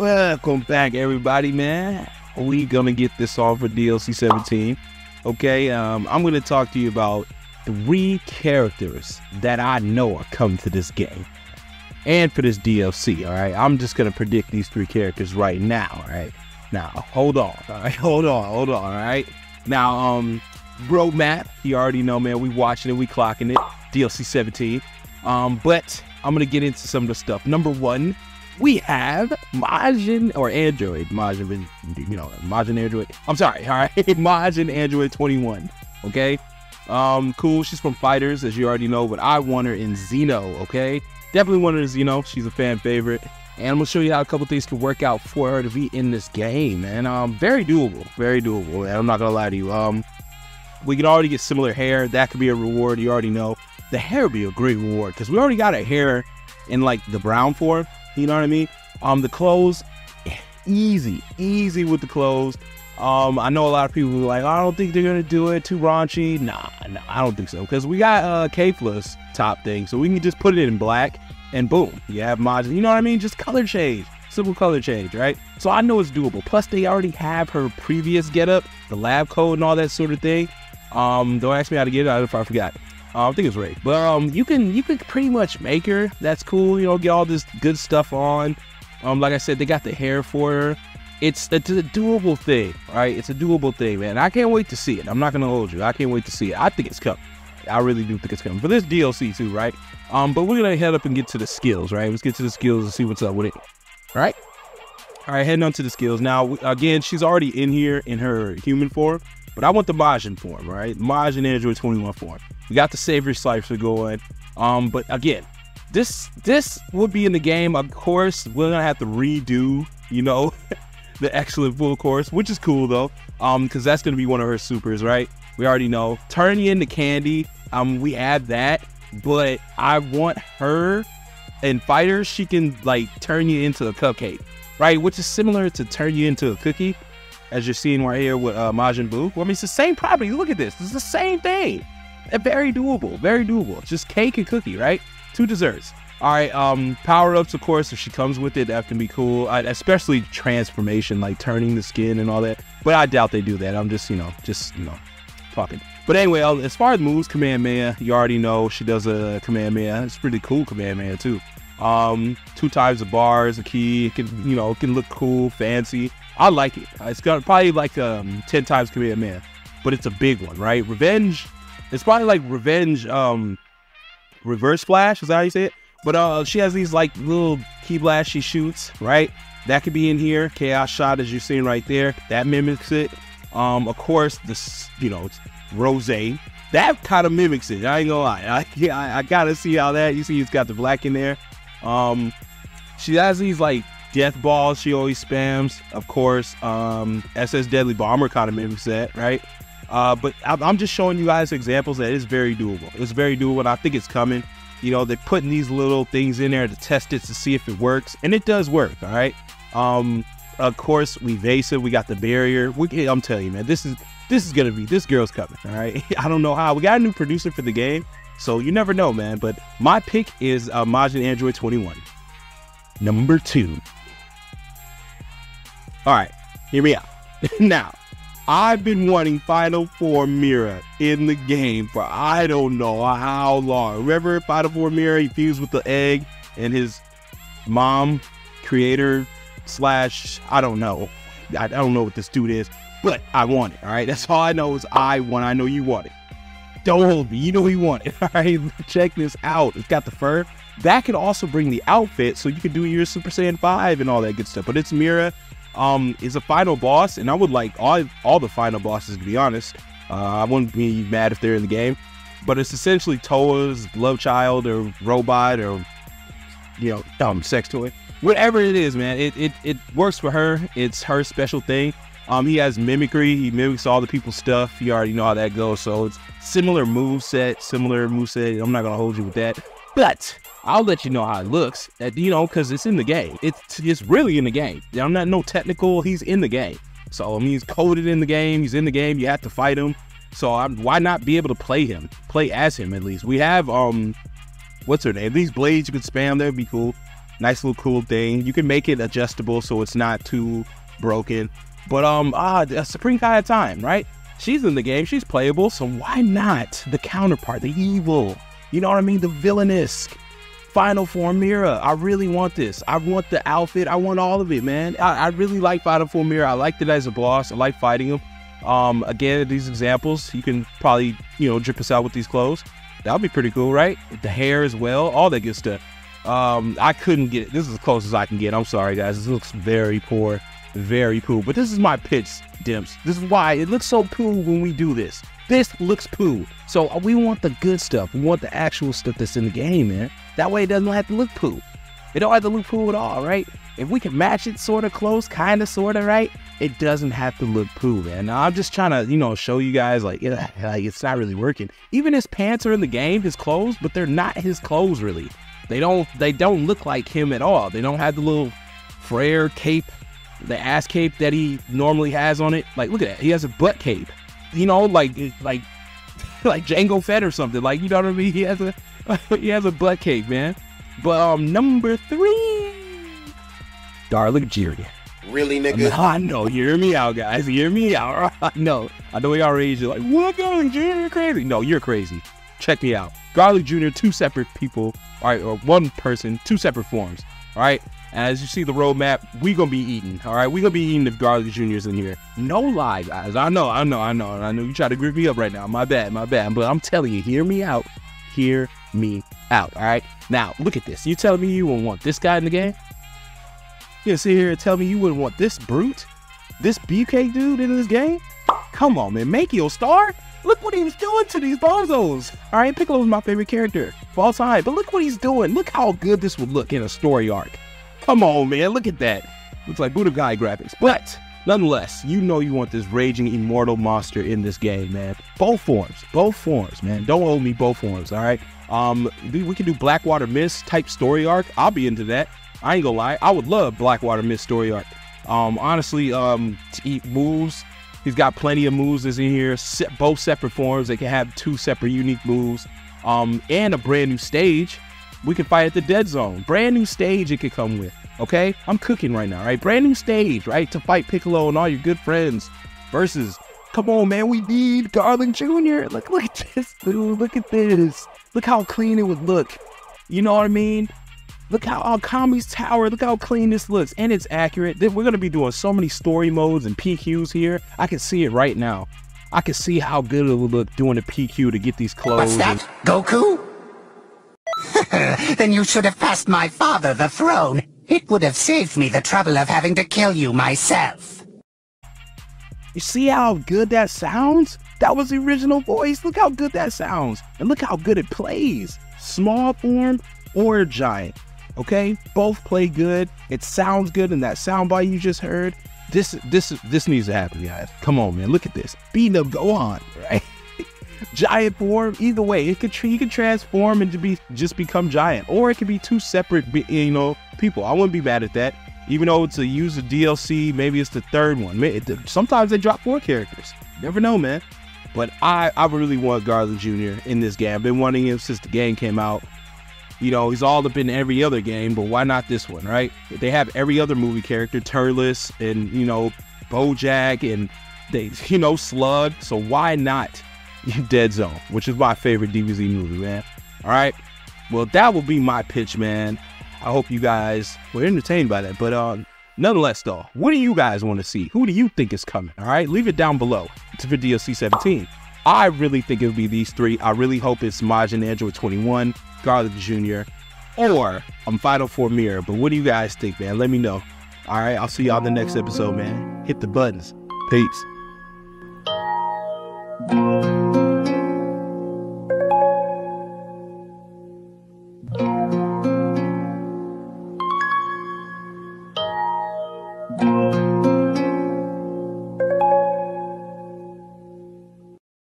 Welcome back, everybody, man. We gonna get this on for DLC 17. Okay, um, I'm gonna talk to you about three characters that I know are coming to this game and for this DLC. All right, I'm just gonna predict these three characters right now. All right, now hold on. All right, hold on, hold on. All right, now um, roadmap. You already know, man. We watching it, we clocking it. DLC 17. Um, but I'm gonna get into some of the stuff. Number one, we have Majin or Android. Majin, you know, Majin Android. I'm sorry, all right, Majin Android 21. Okay, um, cool. She's from Fighters, as you already know, but I want her in Xeno. Okay, definitely want her in Xeno. She's a fan favorite, and I'm gonna show you how a couple things can work out for her to be in this game. And um, very doable, very doable. And I'm not gonna lie to you. Um, we can already get similar hair. That could be a reward. You already know the hair would be a great reward because we already got a hair in like the brown form. You know what I mean? Um, the clothes, easy, easy with the clothes. Um, I know a lot of people are like, I don't think they're gonna do it too raunchy. Nah, nah, I don't think so because we got uh K-Plus top thing, so we can just put it in black and boom, you have Majin. You know what I mean? Just color change, simple color change, right? So I know it's doable. Plus, they already have her previous getup, the lab coat and all that sort of thing. Um, don't ask me how to get it. Out if I forgot. Uh, I think it's right, but um, you can you can pretty much make her. That's cool. You know, get all this good stuff on. Um, like I said, they got the hair for her. It's it's a doable thing, right? It's a doable thing, man. I can't wait to see it. I'm not gonna hold you. I can't wait to see it. I think it's coming. I really do think it's coming for this DLC too, right? Um, but we're gonna head up and get to the skills, right? Let's get to the skills and see what's up with it. All right. All right, heading on to the skills. Now, again, she's already in here in her human form, but I want the Majin form, right? Majin Android 21 form. We got the Savory Slicer going. Um, but again, this this would be in the game. Of course, we're gonna have to redo, you know, the excellent full course, which is cool though. Um, because that's gonna be one of her supers, right? We already know. Turn you into candy. Um, we add that, but I want her in fighters, she can like turn you into a cupcake, right? Which is similar to turn you into a cookie, as you're seeing right here with uh, Majin Buu. Well, I mean, it's the same property. Look at this. It's the same thing. Very doable. Very doable. Just cake and cookie, right? Two desserts. All right. Um, power ups, of course, if she comes with it, that can be cool. I, especially transformation, like turning the skin and all that. But I doubt they do that. I'm just, you know, just you know, talking. But anyway, uh, as far as moves, Kamehameha, you already know she does a Kamehameha. It's pretty cool Kamehameha too. Um, two times the bars, a key. It can, you know, can look cool, fancy. I like it. It's got probably like um ten times Kamehameha, but it's a big one, right? Revenge. It's probably like revenge. Um, reverse flash is that how you say it? But uh, she has these like little ki blasts she shoots, right? That could be in here. Chaos shot, as you're seeing right there, that mimics it. Um, of course, this you know, Rose. That kind of mimics it. I ain't gonna lie. I, yeah, I, I gotta see how that. You see, it's got the black in there. Um, she has these like death balls. She always spams. Of course, um, SS Deadly Bomber kind of mimics that, right? Uh, but I'm just showing you guys examples that it's very doable. It's very doable, and I think it's coming. You know, they're putting these little things in there to test it to see if it works, and it does work. All right. Um, of course, we Vesa, we got the barrier. We, I'm telling you, man, this is this is gonna be this girl's coming. All right. I don't know how. We got a new producer for the game, so you never know, man. But my pick is uh, Majin Android 21. Number two. All right, hear me out. now, I've been wanting Final Form Mira in the game for I don't know how long. Remember Final Form Mira? He fused with the egg and his mom, creator slash I don't know. I, I don't know what this dude is, but I want it. All right, that's all I know is I want. I know you want it. Don't hold me. You know you want. All right, check this out. It's got the fur. That could also bring the outfit, so you could do your Super Saiyan 5 and all that good stuff. But it's Mira um, is a final boss, and I would like all all the final bosses to be honest. Uh, I wouldn't be mad if they're in the game, but it's essentially Towa's love child or robot or you know um sex toy, whatever it is, man. It it it works for her. It's her special thing. Um, he has mimicry. He mimics all the people's stuff. You already know how that goes. So it's similar move set, similar move set. I'm not gonna hold you with that, but I'll let you know how it looks. Uh, you know, because it's in the game. It's it's really in the game. I'm not no technical. He's in the game. So I mean, he's coded in the game. He's in the game. You have to fight him. So I'm, why not be able to play him? Play as him at least. We have um, what's her name? These blades you could spam. That'd be cool. Nice little cool thing. You can make it adjustable so it's not too broken. But um, ah, Supreme of Time, right? She's in the game. She's playable. So why not the counterpart, the evil? You know what I mean? The villainous Final Form Mira. I really want this. I want the outfit. I want all of it, man. I, I really like Final Form Mira. I liked it as a boss. I like fighting him. Um, again, these examples, you can probably, you know, drip us out with these clothes. That would be pretty cool, right? The hair as well, all that good stuff. Um, I couldn't get this is as close as I can get. I'm sorry, guys. This looks very poor, very poor. But this is my pitch, Dimps. This is why it looks so poo when we do this. This looks poo. So uh, we want the good stuff. We want the actual stuff that's in the game, man. That way it doesn't have to look poo. It don't have to look poo at all, right? If we can match it sort of close, kind of, sort of, right? It doesn't have to look poo, man. Now, I'm just trying to, you know, show you guys like, yeah, like it's not really working. Even his pants are in the game, his clothes, but they're not his clothes really. They don't they don't look like him at all. They don't have the little Frere cape, the ass cape that he normally has on it. Like look at that. He has a butt cape. You know, like like like Jango Fett or something. Like you know what I mean? He has a he has a butt cape, man. But um number three Garlic Jr. Really, nigga? I know. Hear me out, guys. Hear me out. I know. I know y'all rage. You're like, what, Garlic Jr. crazy? No, you're crazy. Check me out. Garlic Jr., two separate people, all right, or one person, two separate forms, all right? As you see the roadmap, we gonna be eating, all right? We gonna be eating the Garlic Juniors in here. No lie, guys. I know, I know, I know, I know. You try to grip me up right now. My bad, my bad. But I'm telling you, hear me out. Hear me out, all right? Now, look at this. You telling me you wouldn't want this guy in the game? You sit here and tell me you wouldn't want this brute, this BK dude in this game? Come on, man. Make your star? Look what he's doing to these bozos. All right, Piccolo is my favorite character all time, but look what he's doing. Look how good this would look in a story arc. Come on, man, look at that. Looks like Budokai graphics, but nonetheless, you know you want this raging immortal monster in this game, man. Both forms, both forms, man. Don't owe me both forms, all right? Um, we can do Blackwater Mist type story arc. I'll be into that. I ain't gonna lie, I would love Blackwater Mist story arc. Um, honestly, um, to eat moves He's got plenty of moves that's in here, both separate forms. They can have two separate unique moves, um, and a brand new stage. We can fight at the dead zone. Brand new stage it could come with. Okay, I'm cooking right now, right? Brand new stage, right? To fight Piccolo and all your good friends. Versus, come on, man, we need Garlic Jr. Look, look at this, dude. Look at this. Look how clean it would look. You know what I mean? Look how uh, Kami's Tower, look how clean this looks. And it's accurate. We're going to be doing so many story modes and PQs here. I can see it right now. I can see how good it would look doing a PQ to get these clothes. What's that? Goku? then you should have passed my father the throne. It would have saved me the trouble of having to kill you myself. You see how good that sounds? That was the original voice. Look how good that sounds. And look how good it plays. Small form or giant. Okay, both play good. It sounds good in that soundbite you just heard. This this this needs to happen, guys. Come on, man. Look at this. Beating up Gohan, right? Giant form. Either way, it could you could transform and to be just become giant, or it could be two separate, you know, people. I wouldn't be mad at that. Even though it's a user DLC, maybe it's the third one. Sometimes they drop four characters. Never know, man. But I, I really want Garlic Jr. in this game. I've been wanting him since the game came out. You know, he's all up in every other game, but why not this one, right? They have every other movie character, Turles and, you know, Bojack and they, you know, Slug. So why not Dead Zone, which is my favorite DBZ movie, man. All right. Well, that will be my pitch, man. I hope you guys were entertained by that. But um, nonetheless, though, what do you guys want to see? Who do you think is coming? All right, leave it down below. For DLC 17. I really think it'll be these three. I really hope it's Majin Android 21, Garlic Jr., or I'm Final Form Mira. But what do you guys think, man? Let me know. All right, I'll see y'all in the next episode, man. Hit the buttons. Peace.